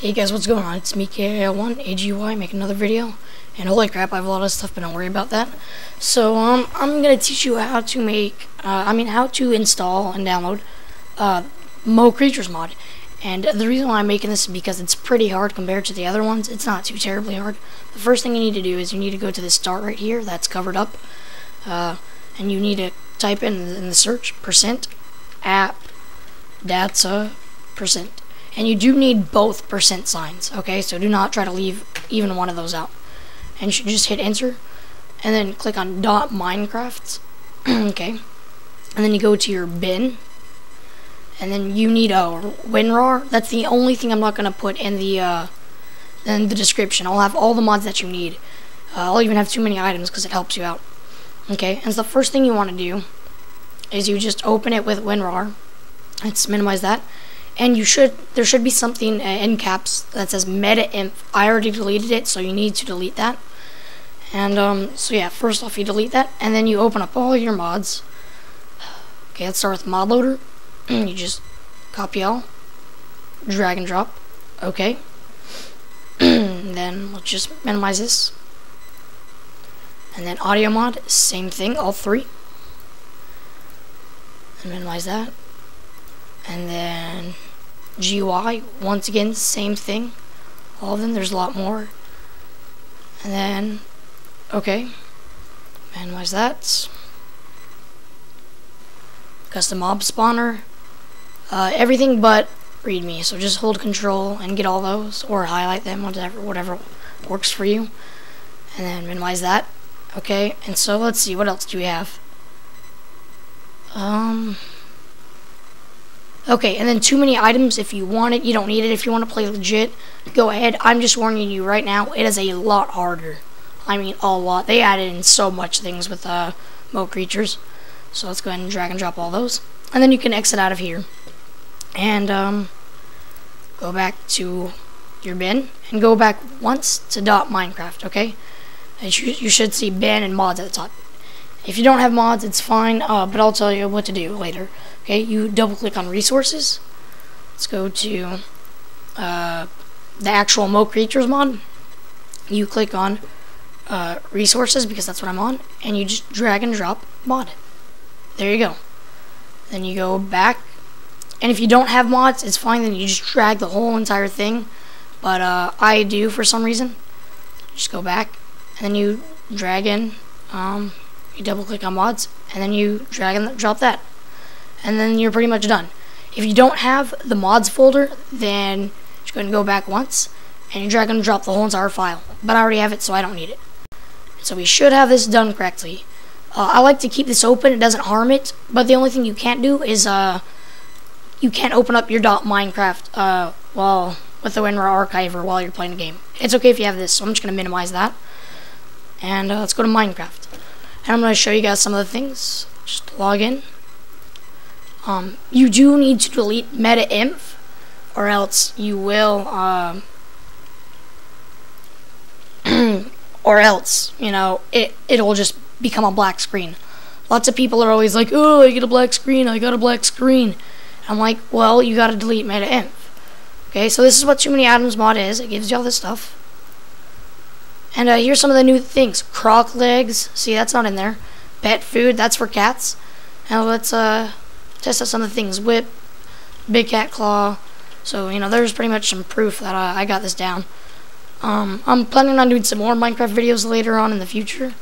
Hey guys, what's going on? It's me, KL1, AGY, making another video. And holy crap, I have a lot of stuff, but don't worry about that. So, um, I'm gonna teach you how to make, uh, I mean, how to install and download, uh, Mo Creatures mod. And the reason why I'm making this is because it's pretty hard compared to the other ones. It's not too terribly hard. The first thing you need to do is you need to go to the start right here, that's covered up. Uh, and you need to type in, in the search, percent, app, data, percent and you do need both percent signs, okay? So do not try to leave even one of those out. And you should just hit enter, and then click on dot Minecraft, okay? And then you go to your bin, and then you need a WinRAR. That's the only thing I'm not gonna put in the uh, in the description. I'll have all the mods that you need. Uh, I'll even have too many items because it helps you out. Okay, and so the first thing you want to do is you just open it with WinRAR. Let's minimize that and you should there should be something uh, in caps that says meta inf. I already deleted it so you need to delete that. And um, so yeah first off you delete that and then you open up all your mods. Okay let's start with mod loader. You just copy all drag and drop. Okay. Then let's just minimize this. And then audio mod same thing all three. And minimize that and then GUI, once again, same thing. All of them, there's a lot more. And then, okay, minimize that. Custom mob spawner. Uh, everything but readme. So just hold control and get all those, or highlight them, whatever, whatever works for you. And then minimize that. Okay, and so let's see, what else do we have? Um... Okay, and then too many items. If you want it, you don't need it. If you want to play legit, go ahead. I'm just warning you right now, it is a lot harder. I mean, a lot. They added in so much things with uh, Mo creatures. So let's go ahead and drag and drop all those. And then you can exit out of here. And um, go back to your bin. And go back once to dot Minecraft, okay? And you, you should see bin and mods at the top. If you don't have mods, it's fine, uh, but I'll tell you what to do later. Okay, you double click on resources. Let's go to uh, the actual Mo Creatures mod. You click on uh, resources because that's what I'm on, and you just drag and drop mod. There you go. Then you go back, and if you don't have mods, it's fine. Then you just drag the whole entire thing. But uh, I do for some reason. Just go back, and then you drag in um, you double click on mods, and then you drag and drop that. And then you're pretty much done. If you don't have the mods folder, then you're going to go back once, and you drag and drop the whole entire file. But I already have it, so I don't need it. So we should have this done correctly. Uh, I like to keep this open, it doesn't harm it, but the only thing you can't do is, uh, you can't open up your .minecraft, uh, while, with the WinRAR archiver while you're playing the game. It's okay if you have this, so I'm just going to minimize that. And uh, let's go to Minecraft. And I'm going to show you guys some of the things. Just log in. Um, you do need to delete meta-inf, or else you will, um, or else, you know, it, it'll just become a black screen. Lots of people are always like, oh, I get a black screen, I got a black screen. I'm like, well, you gotta delete meta-inf. Okay, so this is what Too Many Items mod is. It gives you all this stuff. And uh, here's some of the new things. Croc legs. See, that's not in there. Pet food. That's for cats. Now let's uh, test out some of the things. Whip. Big cat claw. So, you know, there's pretty much some proof that uh, I got this down. Um, I'm planning on doing some more Minecraft videos later on in the future.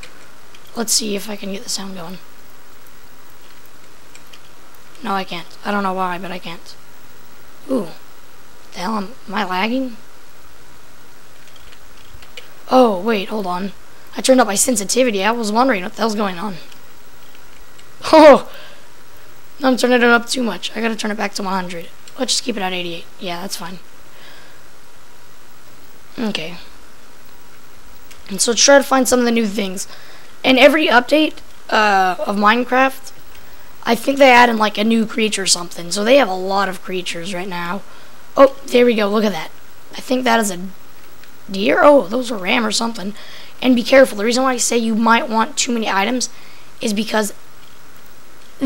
Let's see if I can get the sound going. No, I can't. I don't know why, but I can't. Ooh. The hell am, am I lagging? Oh, wait, hold on. I turned up my sensitivity. I was wondering what the hell's going on. Oh! I'm turning it up too much. I gotta turn it back to 100. Let's just keep it at 88. Yeah, that's fine. Okay. And so try to find some of the new things. In every update uh, of Minecraft, I think they add in like a new creature or something. So they have a lot of creatures right now. Oh, there we go. Look at that. I think that is a deer? Oh, those are ram or something. And be careful. The reason why I say you might want too many items is because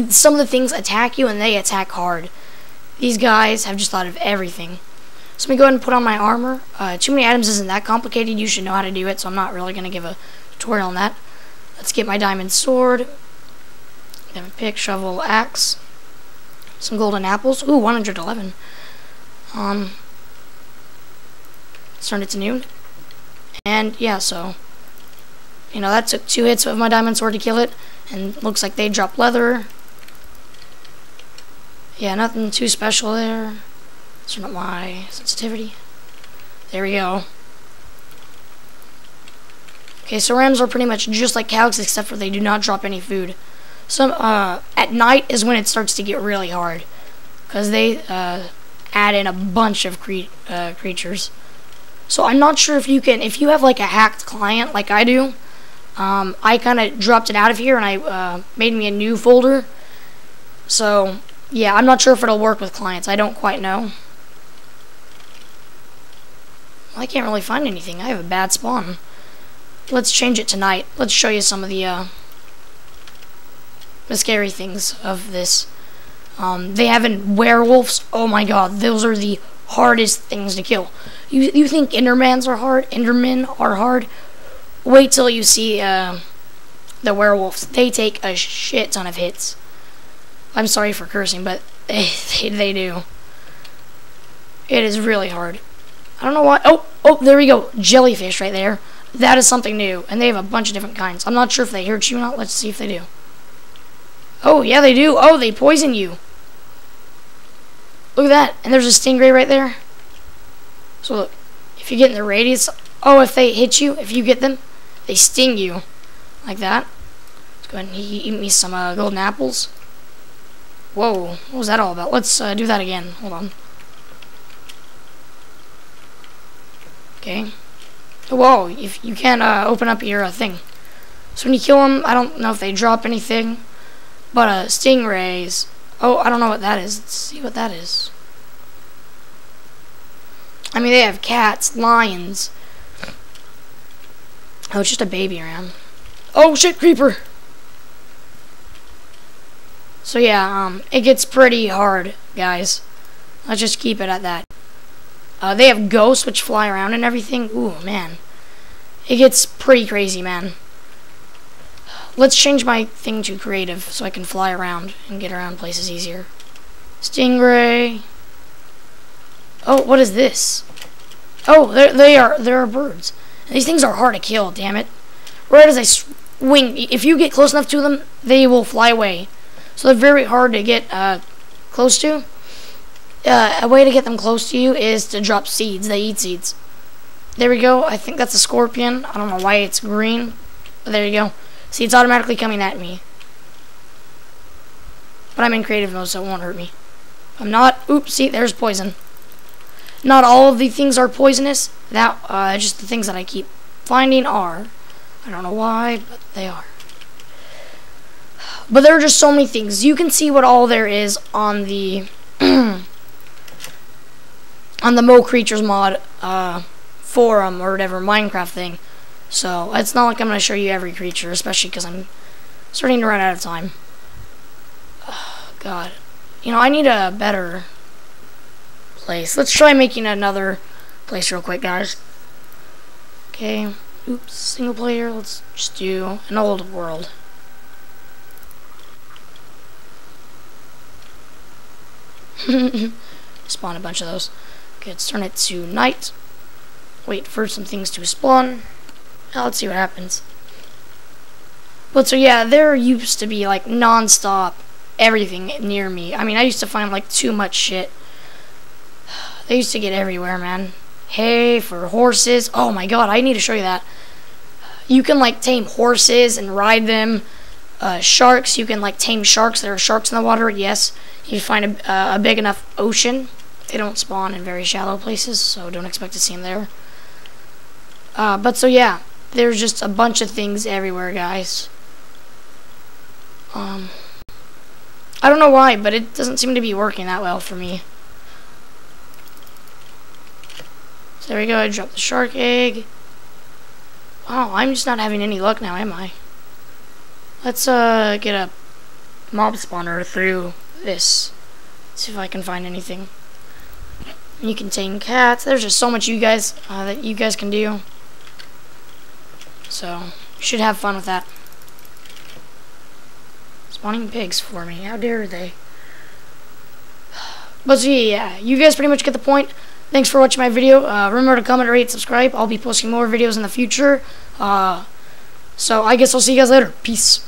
some of the things attack you and they attack hard. These guys have just thought of everything. So let me go ahead and put on my armor. Uh, too many items isn't that complicated. You should know how to do it, so I'm not really going to give a tutorial on that. Let's get my diamond sword. Diamond pick, shovel, axe. Some golden apples. Ooh, 111. Um, let's turn it to noon. And, yeah, so... You know, that took two hits of my diamond sword to kill it. And looks like they dropped leather. Yeah, nothing too special there. Turn up my sensitivity. There we go. Okay, so rams are pretty much just like cows, except for they do not drop any food. Some uh, at night is when it starts to get really hard, because they uh, add in a bunch of cre uh, creatures. So I'm not sure if you can, if you have like a hacked client like I do. Um, I kind of dropped it out of here and I uh, made me a new folder. So yeah, I'm not sure if it'll work with clients. I don't quite know. I can't really find anything. I have a bad spawn. Let's change it tonight. Let's show you some of the, uh, the scary things of this. Um, they have in werewolves. Oh my god, those are the hardest things to kill. You you think Endermans are hard? Endermen are hard? Wait till you see uh, the werewolves. They take a shit ton of hits. I'm sorry for cursing, but they, they, they do. It is really hard. I don't know why. Oh, oh, there we go. Jellyfish right there. That is something new, and they have a bunch of different kinds. I'm not sure if they hurt you or not. Let's see if they do. Oh, yeah, they do. Oh, they poison you. Look at that. And there's a stingray right there. So look, if you get in the radius, oh, if they hit you, if you get them, they sting you. Like that. Let's go ahead and eat me some uh, golden apples. Whoa, what was that all about? Let's uh, do that again. Hold on. Okay. Whoa, if you can't uh, open up your uh, thing. So when you kill them, I don't know if they drop anything, but uh, stingrays. Oh, I don't know what that is. Let's see what that is. I mean, they have cats, lions. Oh, it's just a baby ram. Oh shit, creeper! So yeah, um, it gets pretty hard, guys. Let's just keep it at that. Uh, they have ghosts which fly around and everything. Ooh, man. It gets pretty crazy, man. Let's change my thing to creative so I can fly around and get around places easier. Stingray. Oh, what is this? Oh, they are they are birds. These things are hard to kill, damn it. Right as I swing, if you get close enough to them, they will fly away. So they're very hard to get uh, close to uh, a way to get them close to you is to drop seeds. They eat seeds. There we go. I think that's a scorpion. I don't know why it's green. But there you go. See, it's automatically coming at me. But I'm in creative mode, so it won't hurt me. I'm not. Oops, see, there's poison. Not all of the things are poisonous. That, uh, just the things that I keep finding are. I don't know why, but they are. But there are just so many things. You can see what all there is on the on the Mo Creatures mod uh, forum or whatever Minecraft thing. So it's not like I'm going to show you every creature, especially because I'm starting to run out of time. Oh, God. You know, I need a better place. Let's try making another place real quick, guys. Okay. Oops. Single player. Let's just do an old world. Spawn a bunch of those. Okay, let's turn it to night. Wait for some things to spawn. Now let's see what happens. But so yeah, there used to be like non-stop everything near me. I mean, I used to find like too much shit. They used to get everywhere, man. Hay for horses. Oh my god, I need to show you that. You can like tame horses and ride them. Uh, sharks, you can like tame sharks. There are sharks in the water, yes. You find a, uh, a big enough ocean they don't spawn in very shallow places, so don't expect to see them there. Uh, but so yeah, there's just a bunch of things everywhere, guys. Um, I don't know why, but it doesn't seem to be working that well for me. So there we go, I dropped the shark egg. Wow, I'm just not having any luck now, am I? Let's uh get a mob spawner through this. See if I can find anything. You can tame cats. There's just so much you guys uh, that you guys can do. So should have fun with that. Spawning pigs for me. How dare they? But yeah, you guys pretty much get the point. Thanks for watching my video. Uh, remember to comment, rate, subscribe. I'll be posting more videos in the future. Uh, so I guess I'll see you guys later. Peace.